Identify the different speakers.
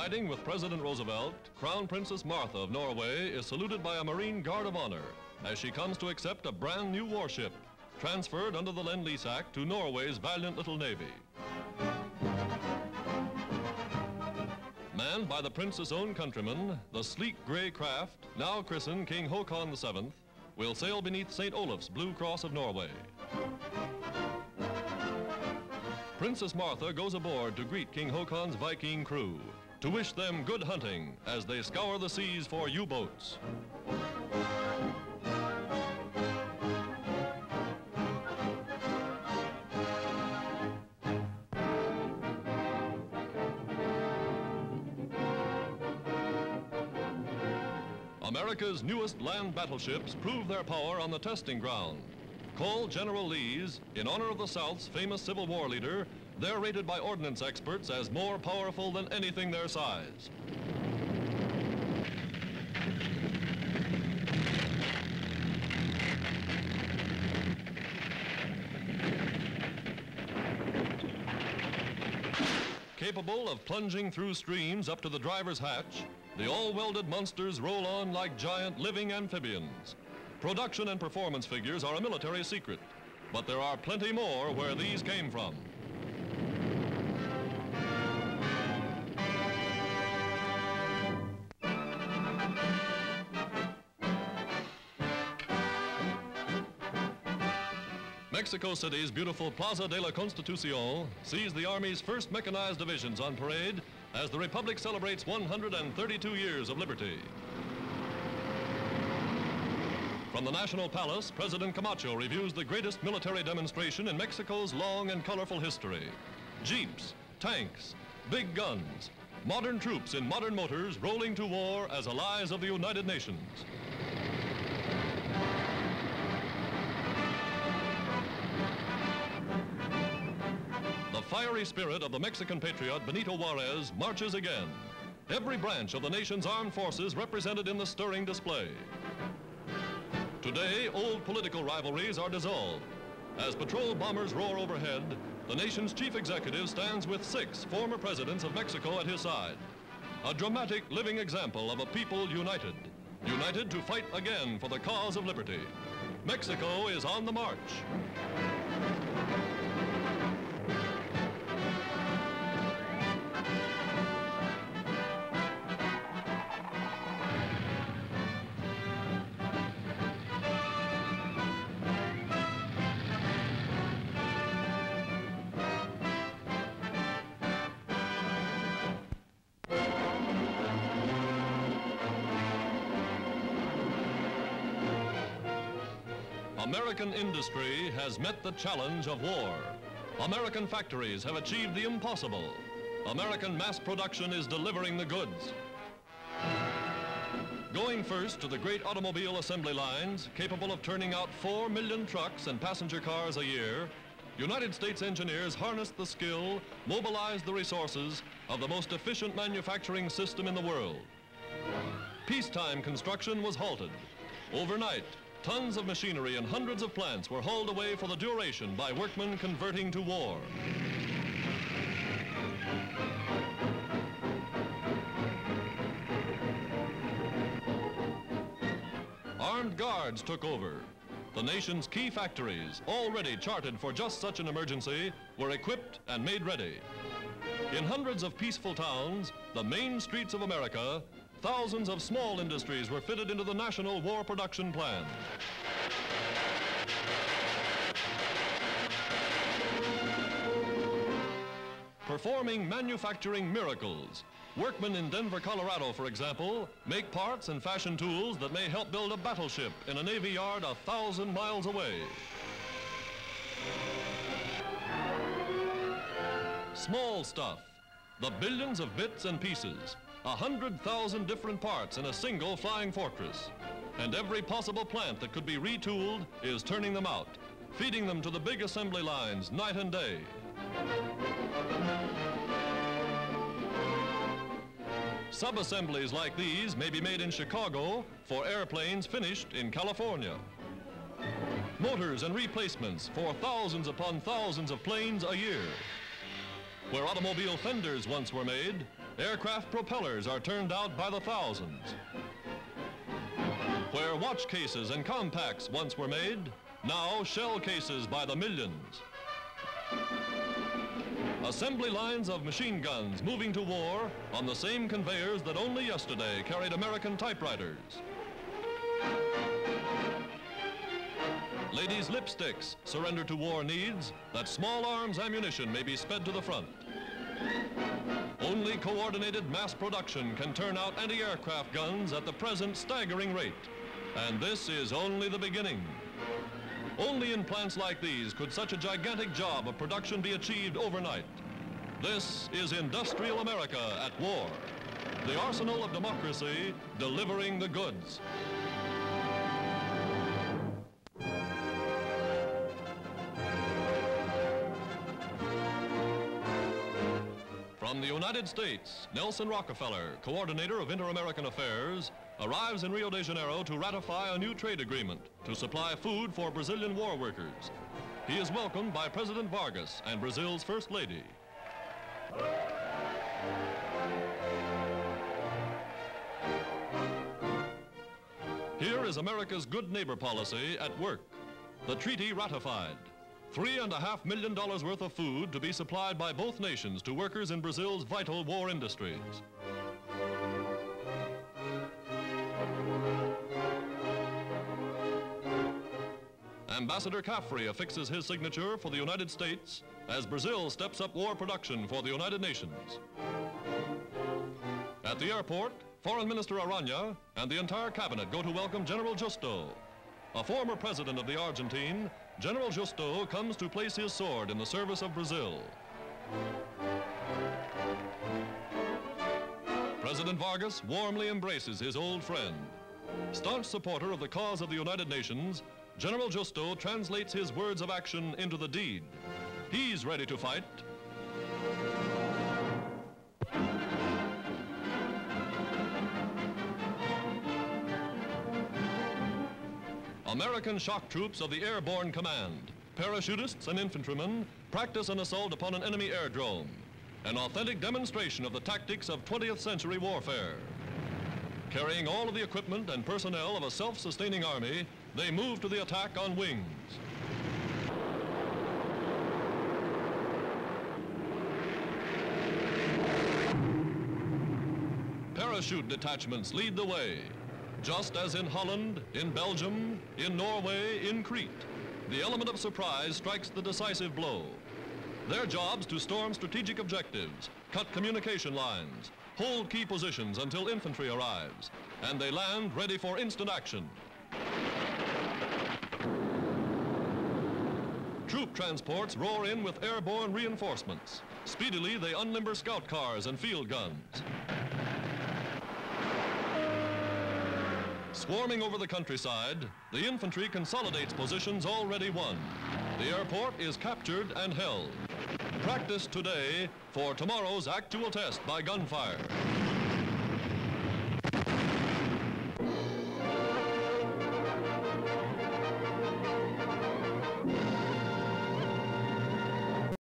Speaker 1: Riding with President Roosevelt, Crown Princess Martha of Norway is saluted by a Marine Guard of Honor as she comes to accept a brand new warship transferred under the Lend-Lease Act to Norway's valiant little navy. Manned by the prince's own countrymen, the sleek gray craft, now christened King Haakon VII, will sail beneath St. Olaf's Blue Cross of Norway. Princess Martha goes aboard to greet King Haakon's Viking crew, to wish them good hunting as they scour the seas for U-boats. America's newest land battleships prove their power on the testing ground. Call General Lee's, in honor of the South's famous Civil War leader, they're rated by ordnance experts as more powerful than anything their size. Capable of plunging through streams up to the driver's hatch, the all-welded monsters roll on like giant living amphibians. Production and performance figures are a military secret, but there are plenty more where these came from. Mexico City's beautiful Plaza de la Constitucion sees the Army's first mechanized divisions on parade as the Republic celebrates 132 years of liberty. From the National Palace, President Camacho reviews the greatest military demonstration in Mexico's long and colorful history. Jeeps, tanks, big guns, modern troops in modern motors rolling to war as allies of the United Nations. Fiery spirit of the Mexican patriot Benito Juarez marches again. Every branch of the nation's armed forces represented in the stirring display. Today, old political rivalries are dissolved. As patrol bombers roar overhead, the nation's chief executive stands with six former presidents of Mexico at his side. A dramatic living example of a people united. United to fight again for the cause of liberty. Mexico is on the march. American industry has met the challenge of war. American factories have achieved the impossible. American mass production is delivering the goods. Going first to the great automobile assembly lines, capable of turning out 4 million trucks and passenger cars a year, United States engineers harnessed the skill, mobilized the resources of the most efficient manufacturing system in the world. Peacetime construction was halted. Overnight, tons of machinery and hundreds of plants were hauled away for the duration by workmen converting to war. Armed guards took over. The nation's key factories, already charted for just such an emergency, were equipped and made ready. In hundreds of peaceful towns, the main streets of America, thousands of small industries were fitted into the National War Production Plan. Performing manufacturing miracles. Workmen in Denver, Colorado, for example, make parts and fashion tools that may help build a battleship in a Navy yard a thousand miles away. Small stuff. The billions of bits and pieces. A hundred thousand different parts in a single flying fortress. And every possible plant that could be retooled is turning them out, feeding them to the big assembly lines night and day. Sub-assemblies like these may be made in Chicago for airplanes finished in California. Motors and replacements for thousands upon thousands of planes a year. Where automobile fenders once were made, aircraft propellers are turned out by the thousands. Where watch cases and compacts once were made, now shell cases by the millions. Assembly lines of machine guns moving to war on the same conveyors that only yesterday carried American typewriters. Ladies' lipsticks surrender to war needs that small arms ammunition may be sped to the front. Only coordinated mass production can turn out anti-aircraft guns at the present staggering rate. And this is only the beginning. Only in plants like these could such a gigantic job of production be achieved overnight. This is industrial America at war. The arsenal of democracy delivering the goods. From the United States, Nelson Rockefeller, coordinator of Inter-American Affairs, arrives in Rio de Janeiro to ratify a new trade agreement to supply food for Brazilian war workers. He is welcomed by President Vargas and Brazil's First Lady. Here is America's good neighbor policy at work. The treaty ratified. Three and a half million dollars worth of food to be supplied by both nations to workers in Brazil's vital war industries. Ambassador Caffrey affixes his signature for the United States as Brazil steps up war production for the United Nations. At the airport, Foreign Minister Aranha and the entire cabinet go to welcome General Justo. A former president of the Argentine, General Justo comes to place his sword in the service of Brazil. President Vargas warmly embraces his old friend. Staunch supporter of the cause of the United Nations, General Justo translates his words of action into the deed. He's ready to fight. American shock troops of the Airborne Command, parachutists and infantrymen, practice an assault upon an enemy airdrome. An authentic demonstration of the tactics of 20th century warfare. Carrying all of the equipment and personnel of a self-sustaining army, they move to the attack on wings. Parachute detachments lead the way, just as in Holland, in Belgium, in Norway, in Crete. The element of surprise strikes the decisive blow. Their jobs to storm strategic objectives, cut communication lines, hold key positions until infantry arrives, and they land ready for instant action. Troop transports roar in with airborne reinforcements. Speedily, they unlimber scout cars and field guns. Swarming over the countryside, the infantry consolidates positions already won. The airport is captured and held. Practice today for tomorrow's actual test by gunfire.